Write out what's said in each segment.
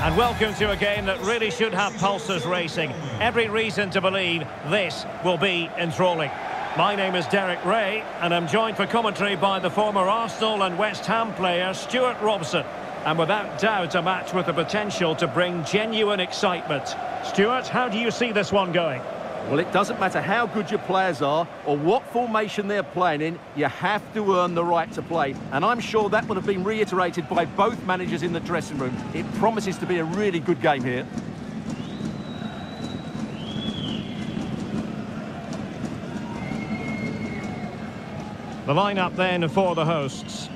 and welcome to a game that really should have pulses racing. Every reason to believe this will be enthralling. My name is Derek Rae, and I'm joined for commentary by the former Arsenal and West Ham player Stewart Robson. And without doubt, a match with the potential to bring genuine excitement. Stewart, how do you see this one going? Well, it doesn't matter how good your players are or what formation they're playing in, you have to earn the right to play. And I'm sure that would have been reiterated by both managers in the dressing room. It promises to be a really good game here. The lineup then for the hosts.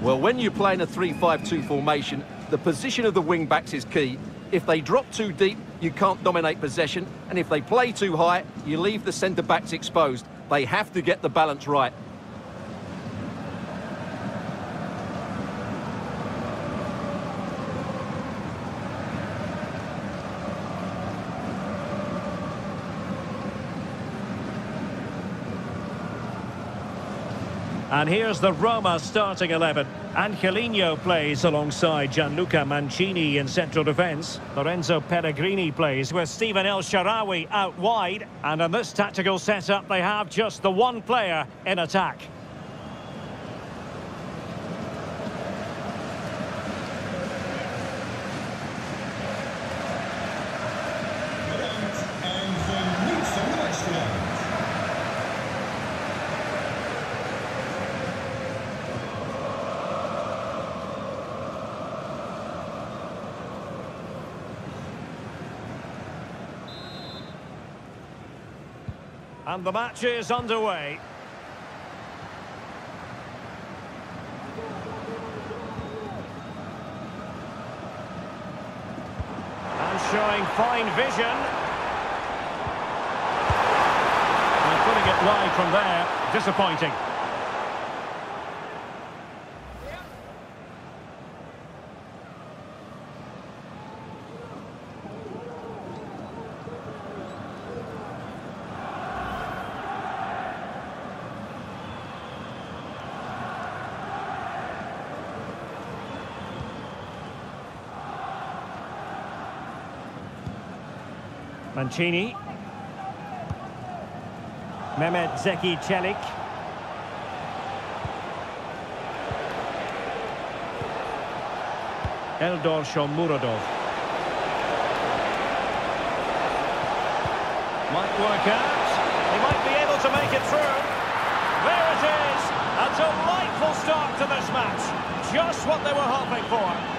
Well, when you play in a 3-5-2 formation, the position of the wing-backs is key. If they drop too deep, you can't dominate possession. And if they play too high, you leave the centre-backs exposed. They have to get the balance right. And here's the Roma starting 11. Angelino plays alongside Gianluca Mancini in central defence. Lorenzo Pellegrini plays with Stephan El Shaarawy out wide. And in this tactical setup, they have just the one player in attack. And the match is underway. And showing fine vision. And putting it wide from there. Disappointing. Mancini. Mehmet Zeki Çelik. Eldor Shomurodov. Might work out. He might be able to make it through. There it is. A delightful start to this match. Just what they were hoping for.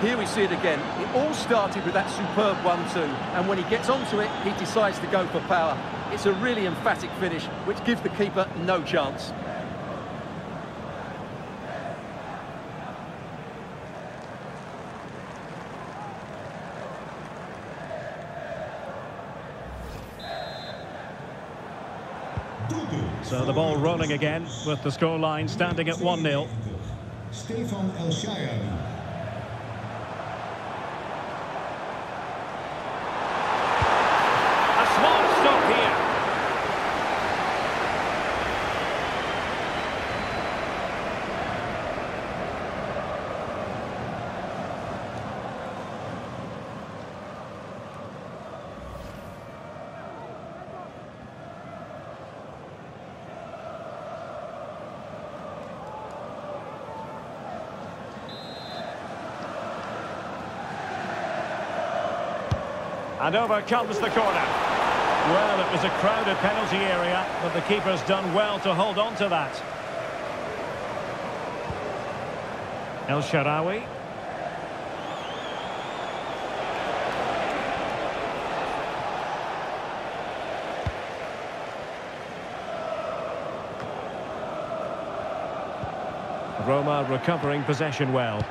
Here we see it again. It all started with that superb 1-2, and when he gets onto it, he decides to go for power. It's a really emphatic finish, which gives the keeper no chance. So the ball rolling again with the scoreline standing at 1-0. Stephan El And over comes the corner. Well, it was a crowded penalty area, but the keeper's done well to hold on to that. El Shaarawy. Roma recovering possession well.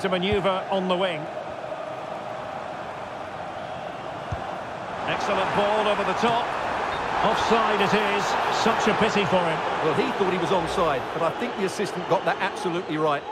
To manoeuvre on the wing. Excellent ball over the top. Offside it is. Such a pity for him. Well, he thought he was onside, but I think the assistant got that absolutely right.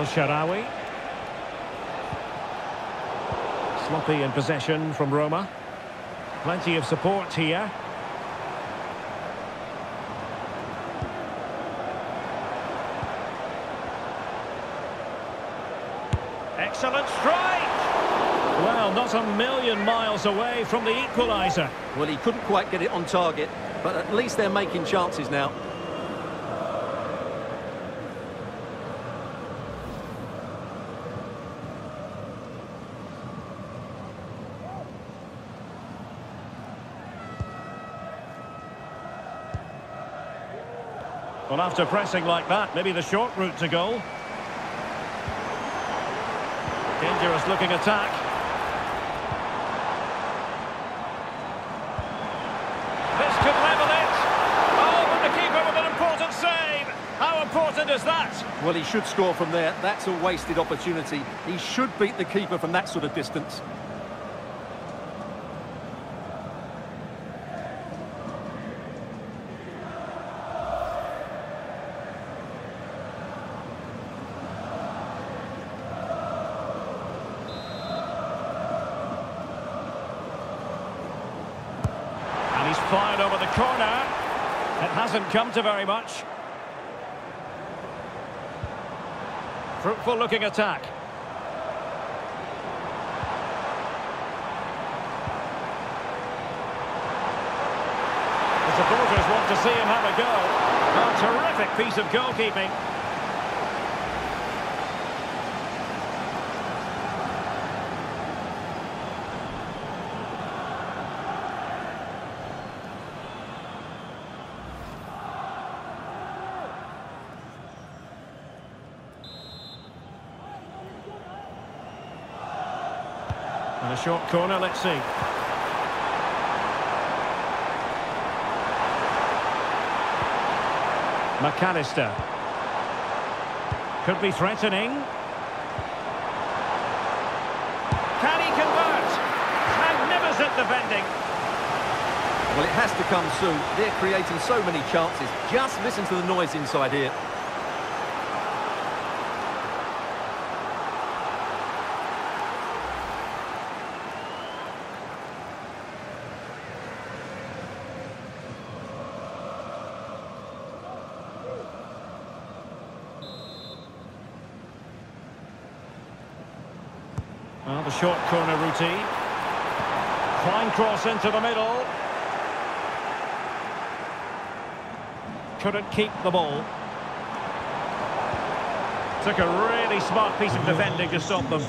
El Shaarawy. Sloppy in possession from Roma. Plenty of support here. Excellent strike! Well, not a million miles away from the equaliser. Well, he couldn't quite get it on target, but at least they're making chances now. Well, after pressing like that, maybe the short route to goal. Dangerous looking attack. This could level it. Oh, but the keeper with an important save. How important is that? Well, he should score from there. That's a wasted opportunity. He should beat the keeper from that sort of distance. And he's fired over the corner. It hasn't come to very much. Fruitful looking attack. The supporters want to see him have a go. A terrific piece of goalkeeping. Short corner, let's see. Mac Allister. Could be threatening. Can he convert? Magnificent defending. Well, it has to come soon. They're creating so many chances. Just listen to the noise inside here. Short corner routine. Fine cross into the middle. Couldn't keep the ball. Took a really smart piece of defending to stop them.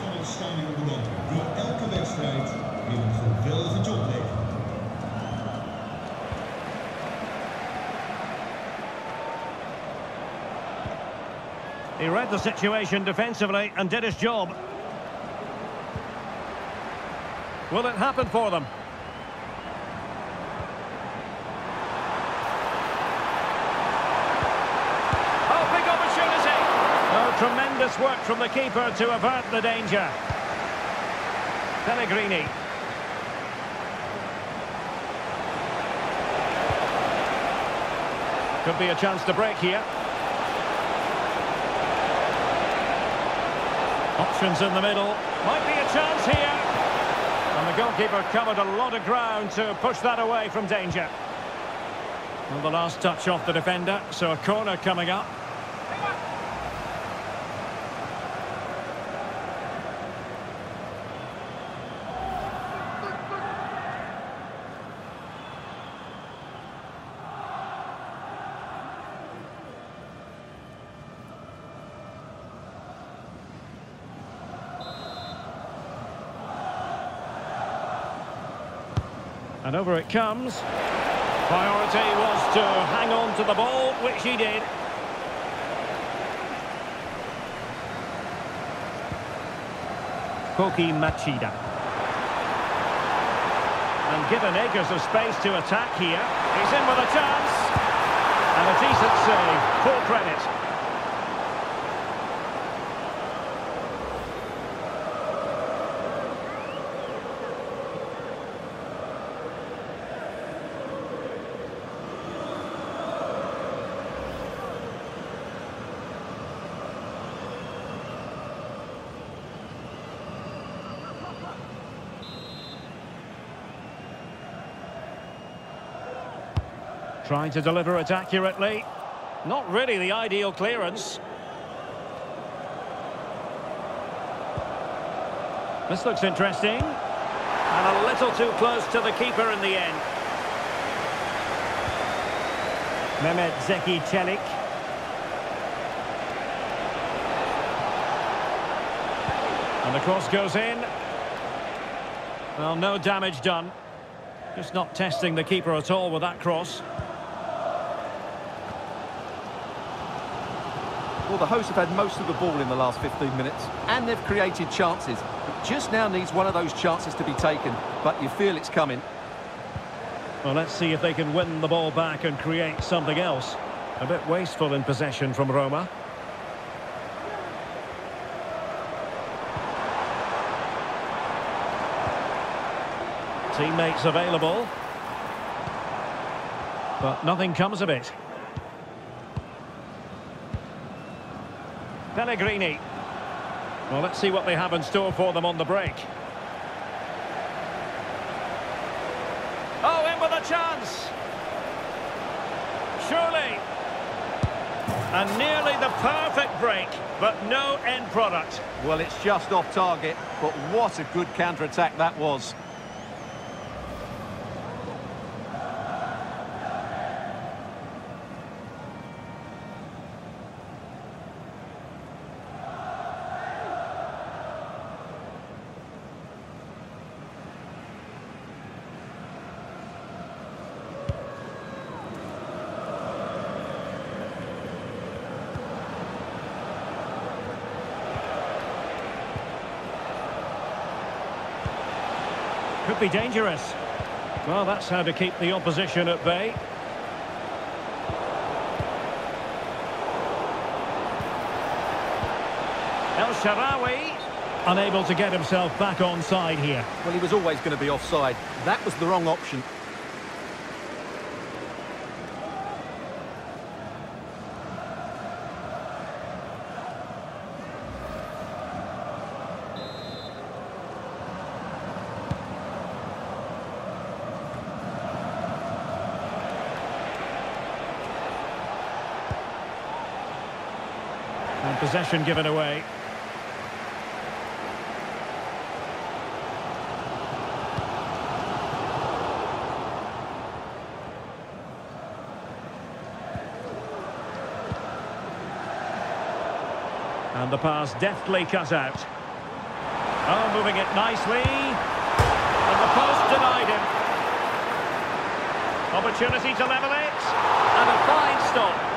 He read the situation defensively and did his job. Will it happen for them? Oh, big opportunity! Oh, tremendous work from the keeper to avert the danger. Pellegrini. Could be a chance to break here. Options in the middle. Might be a chance here. The goalkeeper covered a lot of ground to push that away from danger. Well, the last touch off the defender, so a corner coming up. And over it comes. Priority was to hang on to the ball, which he did. Koki Machida. And given acres of space to attack here, he's in with a chance. And a decent save, full credit. Trying to deliver it accurately. Not really the ideal clearance. This looks interesting. And a little too close to the keeper in the end. Mehmet Zeki Çelik. And the cross goes in. Well, no damage done. Just not testing the keeper at all with that cross. Well, the hosts have had most of the ball in the last 15 minutes, and they've created chances. It just now needs one of those chances to be taken, but you feel it's coming. Well, let's see if they can win the ball back and create something else. A bit wasteful in possession from Roma. Teammates available. But nothing comes of it. Pellegrini. Well, let's see what they have in store for them on the break. Oh, in with a chance. Surely. And nearly the perfect break, but no end product. Well, it's just off target, but what a good counter-attack that was. Could be dangerous. Well, that's how to keep the opposition at bay. El Shaarawy unable to get himself back on side here. Well, he was always going to be offside. That was the wrong option. Possession given away. And the pass deftly cut out. Oh, moving it nicely. And the post denied him. Opportunity to level it. And a fine stop.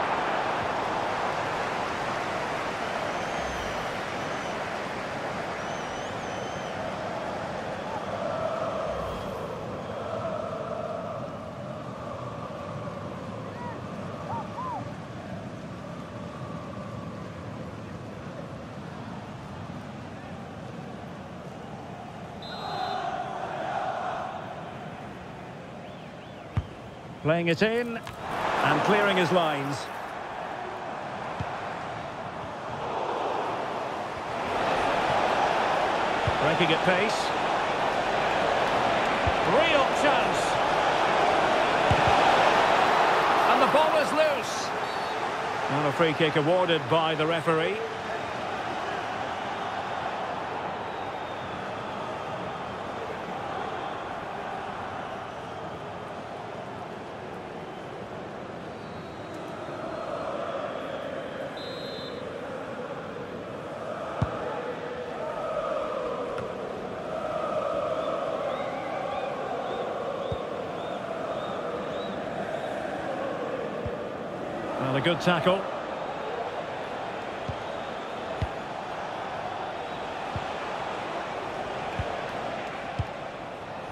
Playing it in and clearing his lines. Breaking at pace. Real chance. And the ball is loose. And a free kick awarded by the referee. Good tackle.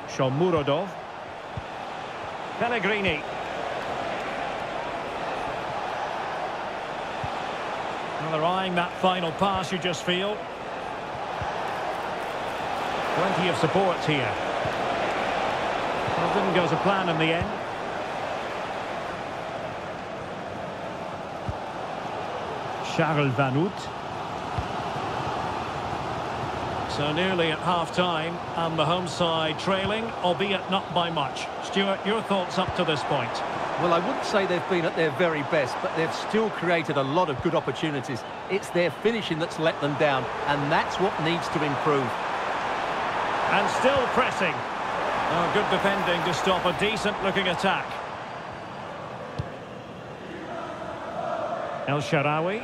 Shomurodov. Pellegrini. Well, they're eyeing that final pass, you just feel. Plenty of support here. Well, it didn't go to plan in the end. Charles Vanhoutte. So nearly at half-time, and the home side trailing, albeit not by much. Stewart, your thoughts up to this point? Well, I wouldn't say they've been at their very best, but they've still created a lot of good opportunities. It's their finishing that's let them down, and that's what needs to improve. And still pressing. Oh, good defending to stop a decent-looking attack. El Shaarawy.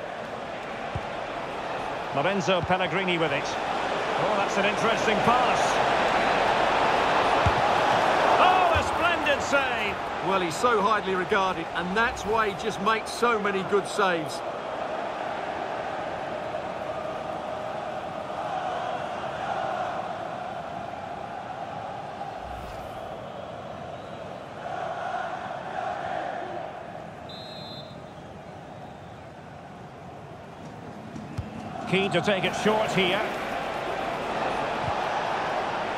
Lorenzo Pellegrini with it. Oh, that's an interesting pass. Oh, a splendid save. Well, he's so highly regarded, and that's why he just makes so many good saves. Keen to take it short here.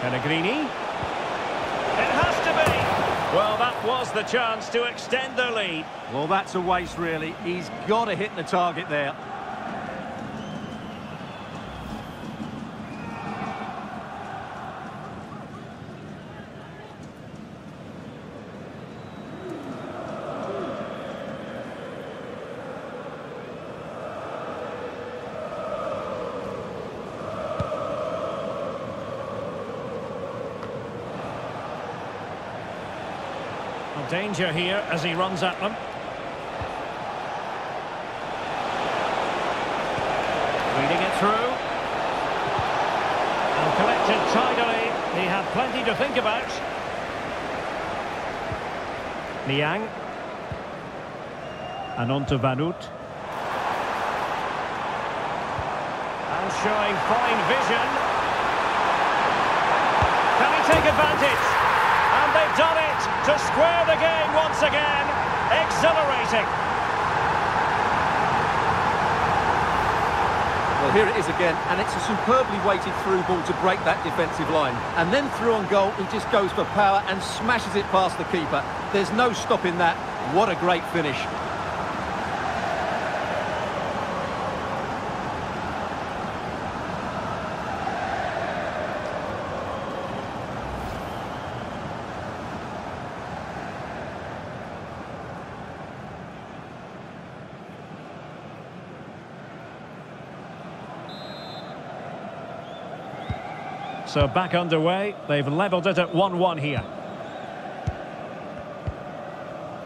Pellegrini. It has to be. Well, that was the chance to extend their lead. Well, that's a waste, really. He's got to hit the target there. Danger here as he runs at them. Reading it through. And collected tidily. He had plenty to think about. Niang. And on to Vanhoutte. And showing fine vision. Can he take advantage? And they've done it to square the game once again. Exhilarating. Well, here it is again, and it's a superbly weighted through ball to break that defensive line. And then through on goal, he just goes for power and smashes it past the keeper. There's no stopping that. What a great finish. So back underway. They've levelled it at 1-1 here.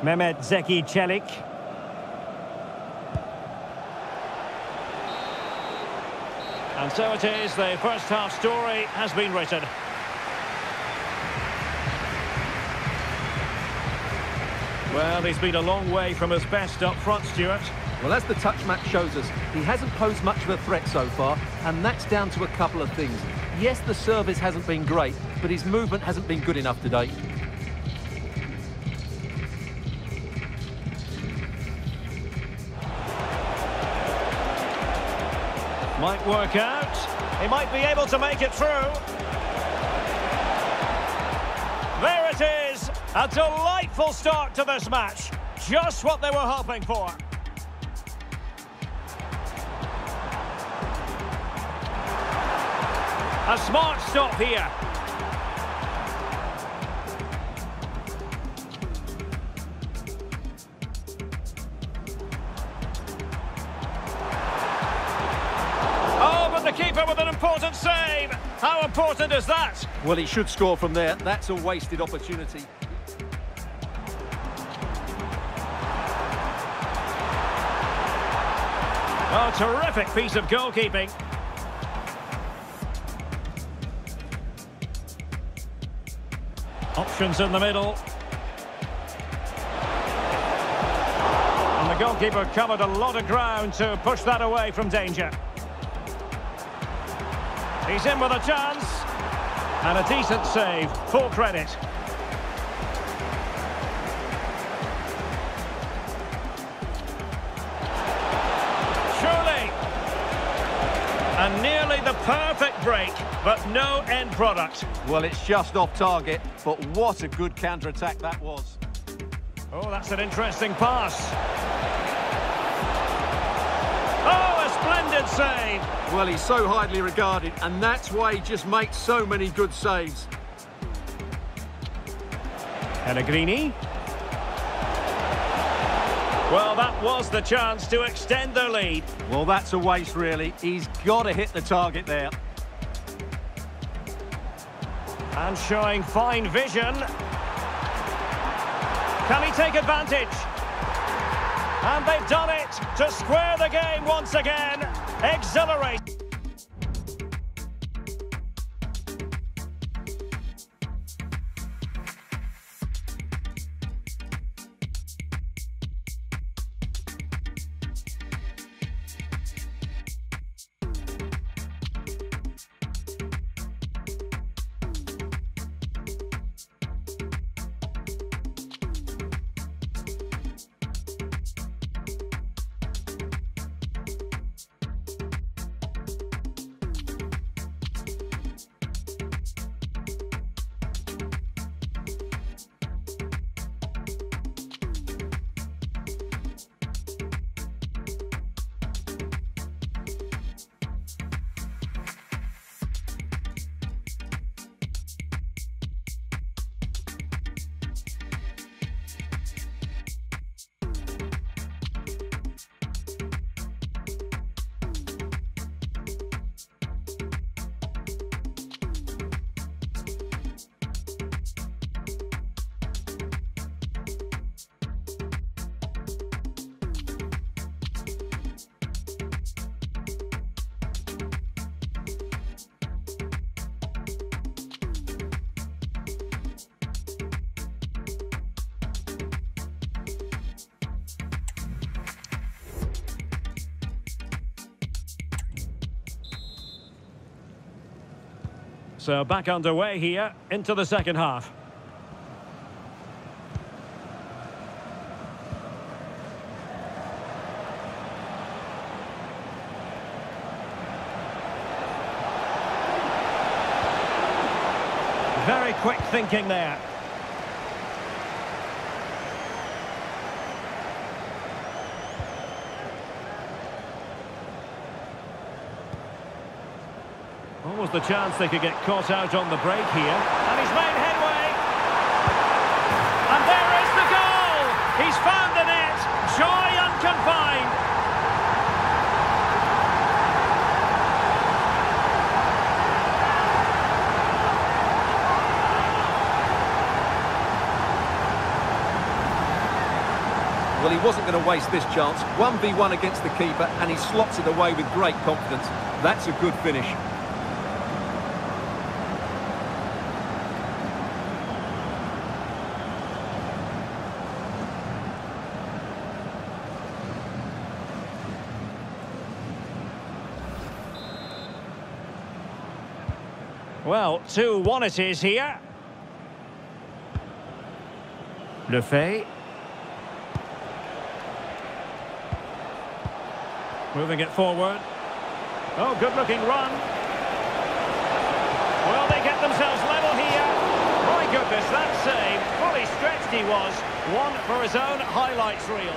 Mehmet Zeki Çelik. And so it is, the first half story has been written. Well, he's been a long way from his best up front, Stewart. Well, as the touch match shows us, he hasn't posed much of a threat so far, and that's down to a couple of things. Yes, the service hasn't been great, but his movement hasn't been good enough today. Might work out. He might be able to make it through. There it is. A delightful start to this match. Just what they were hoping for. A smart stop here. Oh, but the keeper with an important save. How important is that? Well, he should score from there. That's a wasted opportunity. A terrific piece of goalkeeping. Options in the middle. And the goalkeeper covered a lot of ground to push that away from danger. He's in with a chance. And a decent save. Full credit. The perfect break, but no end product. Well, it's just off target, but what a good counter-attack that was. Oh, that's an interesting pass. Oh, a splendid save. Well, he's so highly regarded, and that's why he just makes so many good saves. Pellegrini. Well, that was the chance to extend their lead. Well, that's a waste, really. He's got to hit the target there. And showing fine vision. Can he take advantage? And they've done it to square the game once again. Exhilarate. So back underway here into the second half. Very quick thinking there. Almost the chance they could get caught out on the break here. And he's made headway. And there is the goal! He's found the net. Joy unconfined. Well, he wasn't going to waste this chance. 1v1 against the keeper, and he slots it away with great confidence. That's a good finish. Well, 2-1 it is here. Le Fée. Moving it forward. Oh, good-looking run. Well, they get themselves level here. My goodness, that save. Fully stretched he was. One for his own highlights reel.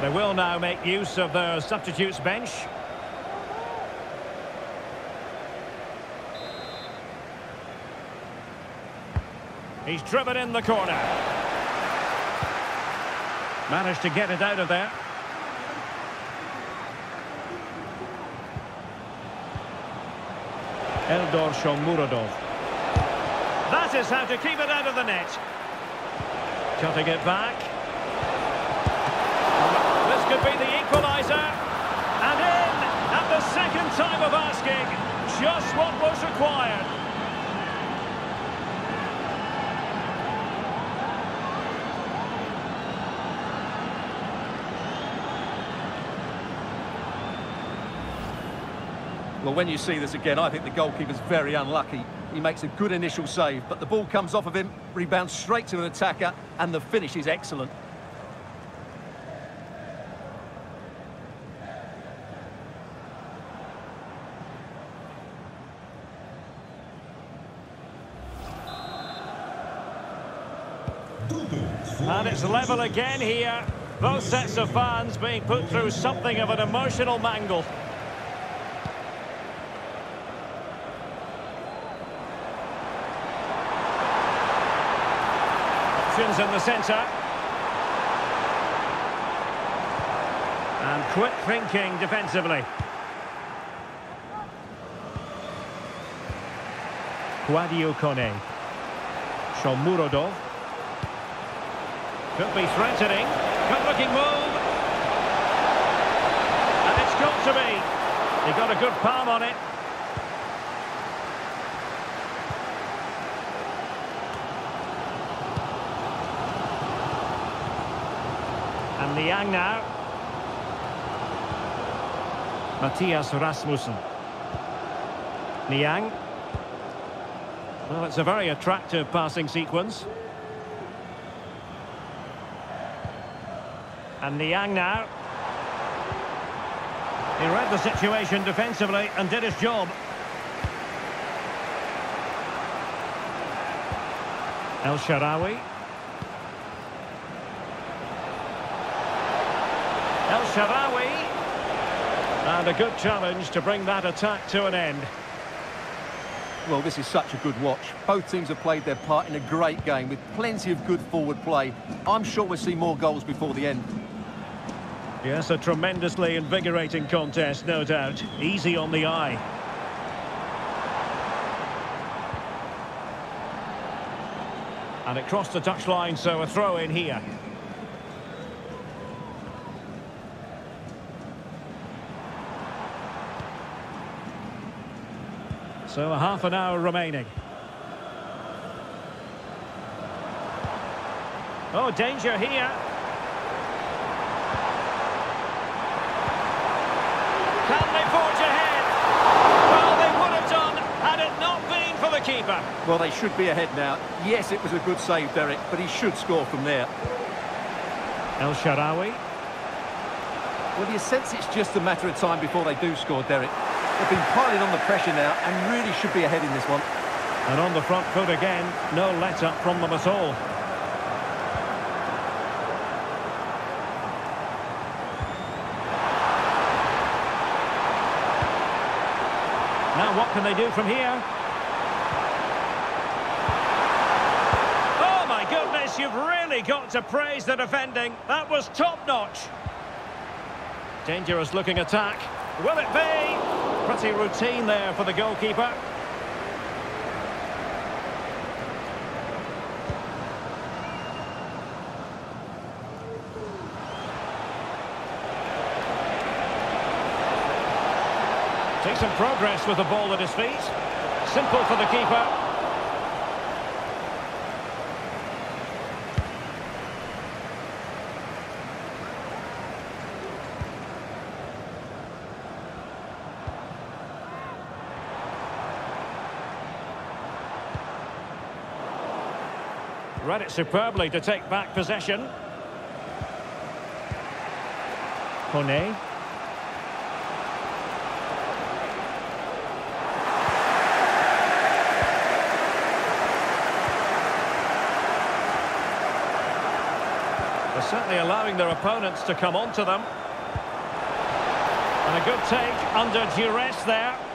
They will now make use of their substitutes bench. He's driven in the corner. Managed to get it out of there. Eldor Shomurodov. That is how to keep it out of the net. Cutting it back. This could be the equaliser. And in at the second time of asking. Just what was required. Well, when you see this again, I think the goalkeeper's very unlucky. He makes a good initial save, but the ball comes off of him, rebounds straight to an attacker, and the finish is excellent. And it's level again here. Both sets of fans being put through something of an emotional mangle. in the centre. And quick thinking defensively. Kouadio Kone. Shomurodov. Could be threatening. Good looking move. And it's got to be. He got a good palm on it. Niang now. Matthias Rasmussen. Niang. Well, it's a very attractive passing sequence. And Niang now. He read the situation defensively and did his job. El Shaarawy. El And a good challenge to bring that attack to an end. Well, this is such a good watch. Both teams have played their part in a great game with plenty of good forward play. I'm sure we'll see more goals before the end. Yes, a tremendously invigorating contest, no doubt. Easy on the eye. And it crossed the touchline, so a throw in here. So a half an hour remaining. Oh, danger here. Can they forge ahead? Well, they would have done had it not been for the keeper. Well, they should be ahead now. Yes, it was a good save, Derek, but he should score from there. El Shaarawy. Well, you sense it's just a matter of time before they do score, Derek. They've been piling on the pressure now and really should be ahead in this one. And on the front foot again, no let-up from them at all. Now what can they do from here? Oh my goodness, you've really got to praise the defending. That was top-notch. Dangerous looking attack. Will it be? Pretty routine there for the goalkeeper. Takes some progress with the ball at his feet. Simple for the keeper. Read it superbly to take back possession. Kone. They're certainly allowing their opponents to come onto them. And a good take under duress there.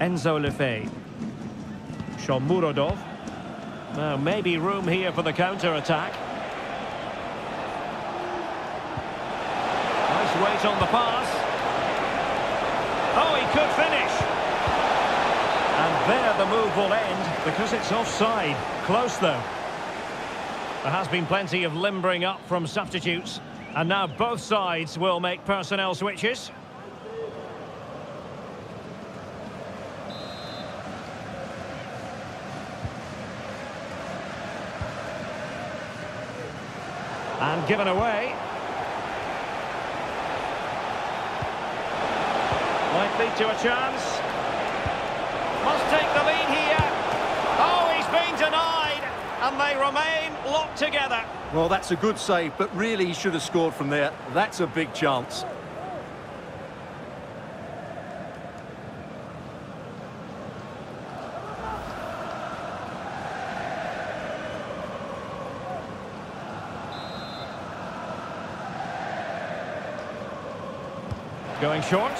Enzo Le Fée. Shomurodov. Now, maybe room here for the counter-attack. Nice weight on the pass. Oh, he could finish. And there the move will end because it's offside. Close, though. There has been plenty of limbering up from substitutes. And now both sides will make personnel switches. And given away. Might lead to a chance. Must take the lead here. Oh, he's been denied. And they remain locked together. Well, that's a good save, but really he should have scored from there. That's a big chance. Going short.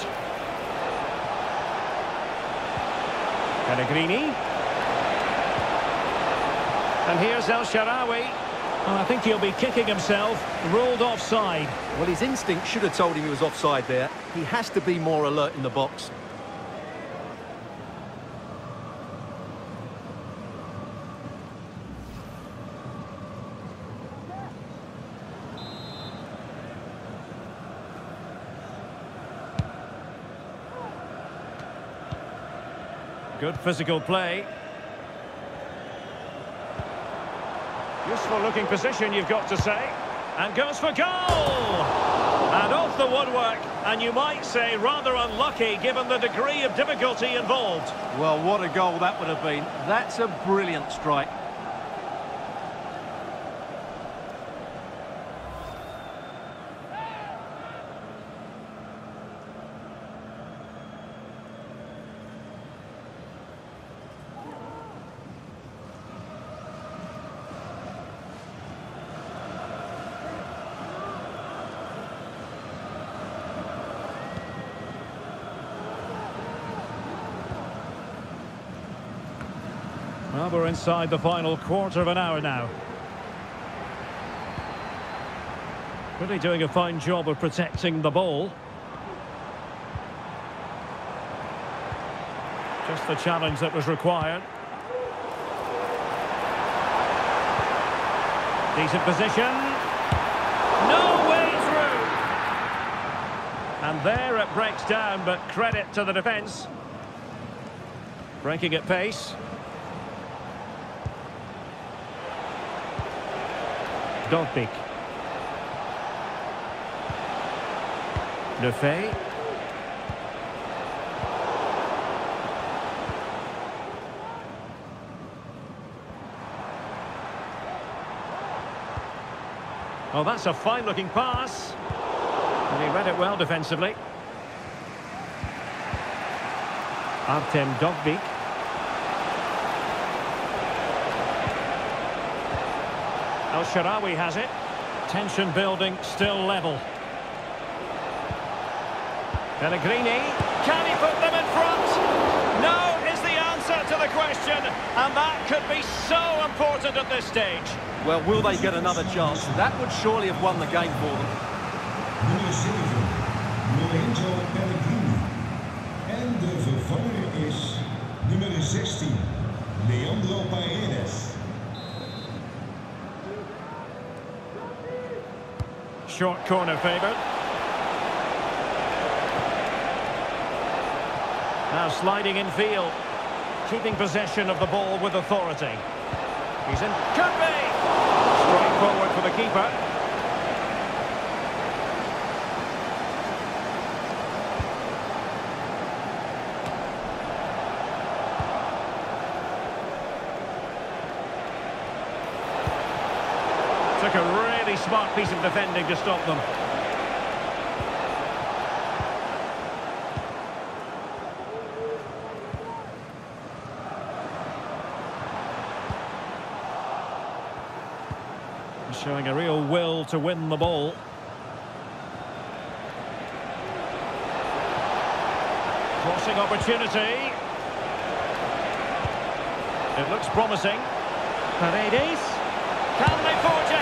Pellegrini. And here's El Shaarawy. Oh, I think he'll be kicking himself, ruled offside. Well, his instinct should have told him he was offside there. He has to be more alert in the box. Good physical play. Useful looking position, you've got to say. And goes for goal! And off the woodwork, and you might say rather unlucky given the degree of difficulty involved. Well, what a goal that would have been. That's a brilliant strike. Inside the final quarter of an hour now. Really doing a fine job of protecting the ball. Just the challenge that was required. Decent position. No way through. And there it breaks down, but credit to the defence. Breaking at pace. Dovbyk. Lefay. Oh, that's a fine-looking pass. And he read it well defensively. Artem Dovbyk. El Shaarawy has it. Tension building, still level. Pellegrini. Can he put them in front? No is the answer to the question. And that could be so important at this stage. Well, will they get another chance? That would surely have won the game for them. Short corner favoured. Now sliding in field. Keeping possession of the ball with authority. He's in. Could be! Straight forward for the keeper. Took a really smart piece of defending to stop them. Showing a real will to win the ball. Crossing opportunity. It looks promising. Paredes. Can they forge!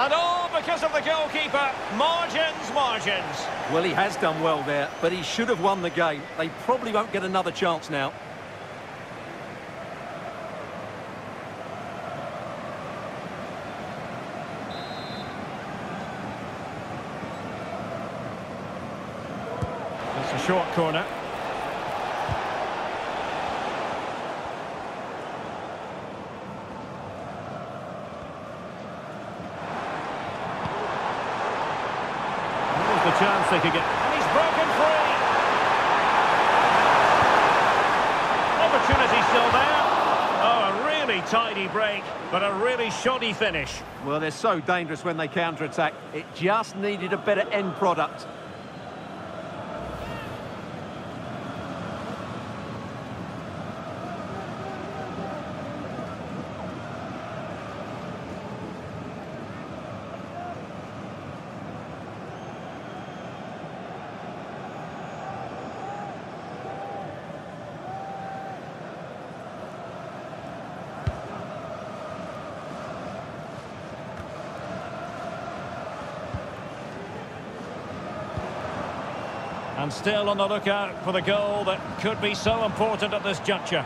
And all because of the goalkeeper. Margins, margins. Well, he has done well there, but he should have won the game. They probably won't get another chance now. It's a short corner. Here's the chance they could get. And he's broken free. Opportunity still there. Oh, a really tidy break, but a really shoddy finish. Well, they're so dangerous when they counter-attack. It just needed a better end product. And still on the lookout for the goal that could be so important at this juncture.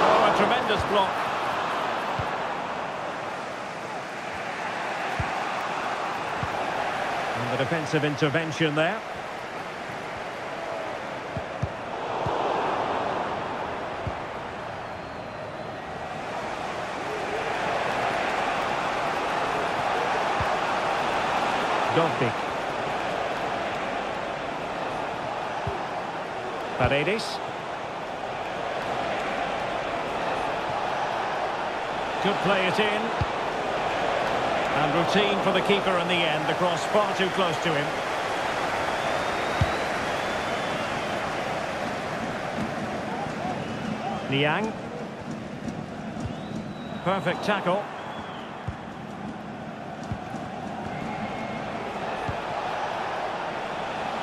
Oh, a tremendous block. And the defensive intervention there. Dovbyk. Paredes. Could play it in. And routine for the keeper in the end. The cross far too close to him. Niang. Perfect tackle.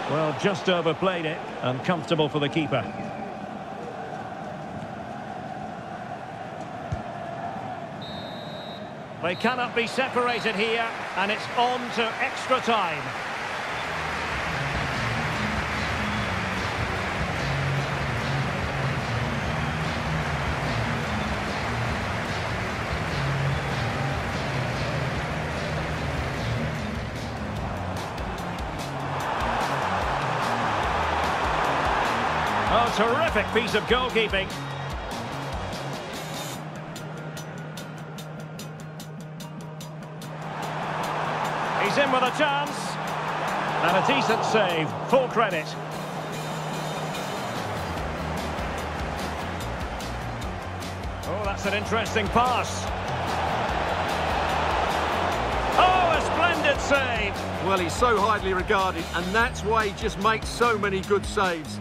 Well, just overplayed it and comfortable for the keeper. They cannot be separated here, and it's on to extra time. Terrific piece of goalkeeping. He's in with a chance. And a decent save. Full credit. Oh, that's an interesting pass. Oh, a splendid save. Well, he's so highly regarded, and that's why he just makes so many good saves.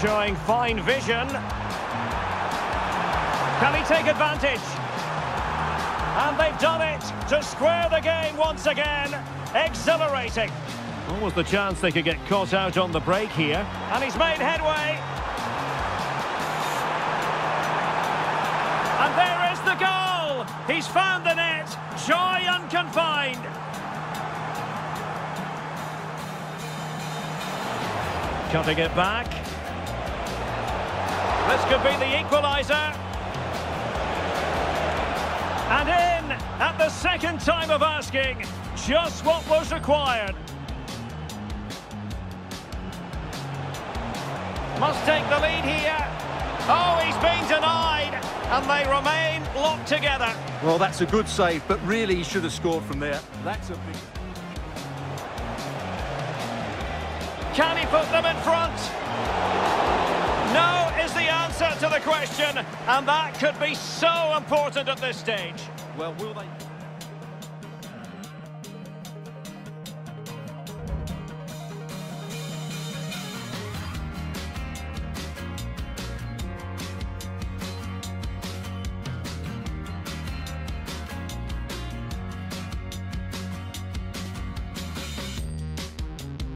Showing fine vision. Can he take advantage? And they've done it to square the game once again. Exhilarating. What was the chance they could get caught out on the break here. And he's made headway. And there is the goal. He's found the net. Joy unconfined. Cutting it back. This could be the equaliser. And in at the second time of asking, just what was required. Must take the lead here. Oh, he's been denied, and they remain locked together. Well, that's a good save, but really he should have scored from there. That's a big... Can he put them in front? Answer to the question, and that could be so important at this stage. Well, will they...